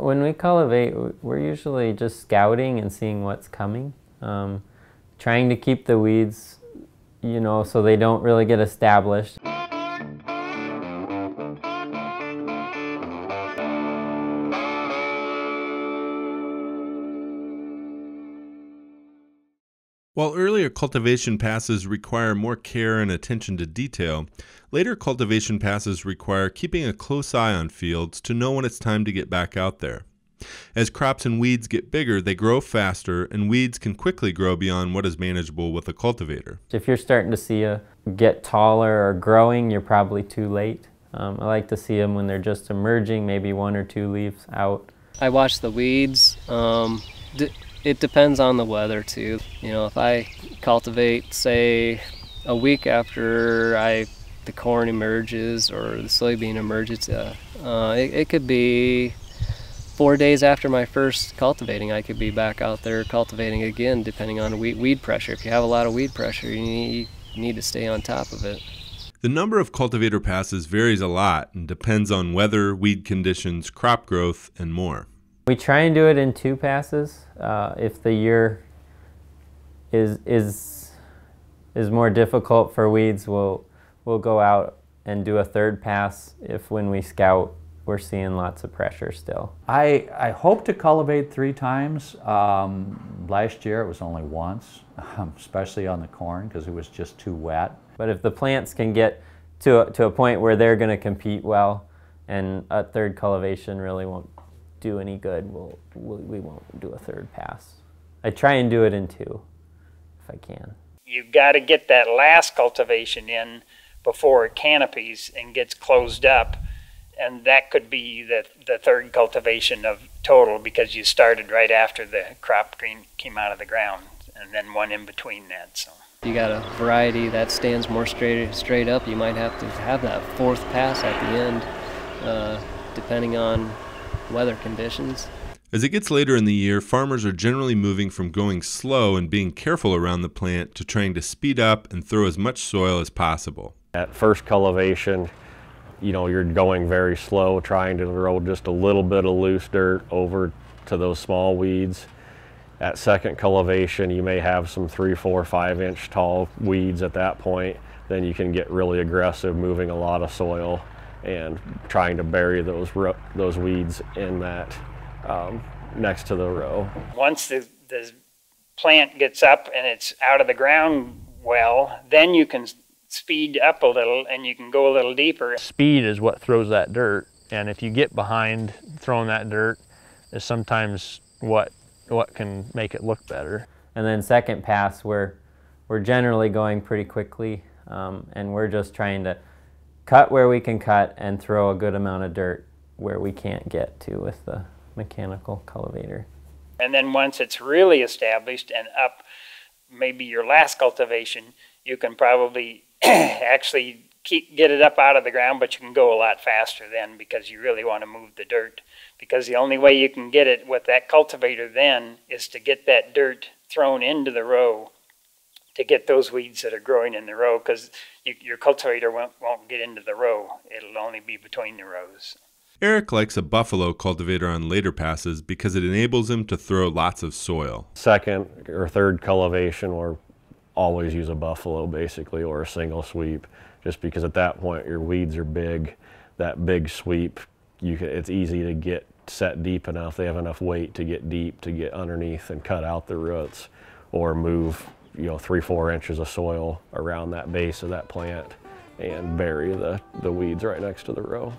When we cultivate, we're usually just scouting and seeing what's coming, um, trying to keep the weeds, you know, so they don't really get established. While earlier cultivation passes require more care and attention to detail, later cultivation passes require keeping a close eye on fields to know when it's time to get back out there. As crops and weeds get bigger, they grow faster, and weeds can quickly grow beyond what is manageable with a cultivator. If you're starting to see a get taller or growing, you're probably too late. Um, I like to see them when they're just emerging, maybe one or two leaves out. I watch the weeds. Um, it depends on the weather too. You know, if I cultivate, say, a week after I the corn emerges or the soybean emerges, uh, uh, it, it could be four days after my first cultivating, I could be back out there cultivating again, depending on weed, weed pressure. If you have a lot of weed pressure, you need, you need to stay on top of it. The number of cultivator passes varies a lot and depends on weather, weed conditions, crop growth, and more. We try and do it in two passes. Uh, if the year is is is more difficult for weeds, we'll we'll go out and do a third pass. If when we scout, we're seeing lots of pressure still. I I hope to cultivate three times. Um, last year it was only once, um, especially on the corn because it was just too wet. But if the plants can get to a, to a point where they're going to compete well, and a third cultivation really won't do any good, we'll, we'll, we won't do a third pass. I try and do it in two, if I can. You've got to get that last cultivation in before it canopies and gets closed up. And that could be the, the third cultivation of total because you started right after the crop green came out of the ground and then one in between that. So you got a variety that stands more straight straight up. You might have to have that fourth pass at the end, uh, depending on weather conditions. As it gets later in the year, farmers are generally moving from going slow and being careful around the plant to trying to speed up and throw as much soil as possible. At first cultivation, you know, you're going very slow, trying to roll just a little bit of loose dirt over to those small weeds. At second cultivation, you may have some three, four, five inch tall weeds at that point. Then you can get really aggressive, moving a lot of soil and trying to bury those those weeds in that um, next to the row. Once the, the plant gets up and it's out of the ground well, then you can speed up a little and you can go a little deeper. Speed is what throws that dirt, and if you get behind throwing that dirt, is sometimes what what can make it look better. And then second pass, we're we're generally going pretty quickly, um, and we're just trying to cut where we can cut and throw a good amount of dirt where we can't get to with the mechanical cultivator. And then once it's really established and up, maybe your last cultivation, you can probably actually keep get it up out of the ground, but you can go a lot faster then because you really want to move the dirt. Because the only way you can get it with that cultivator then is to get that dirt thrown into the row to get those weeds that are growing in the row because you, your cultivator won't, won't get into the row. It'll only be between the rows. Eric likes a buffalo cultivator on later passes because it enables him to throw lots of soil. Second or third cultivation or always use a buffalo basically or a single sweep just because at that point your weeds are big. That big sweep, you can, it's easy to get set deep enough. They have enough weight to get deep to get underneath and cut out the roots or move you know, three, four inches of soil around that base of that plant and bury the, the weeds right next to the row.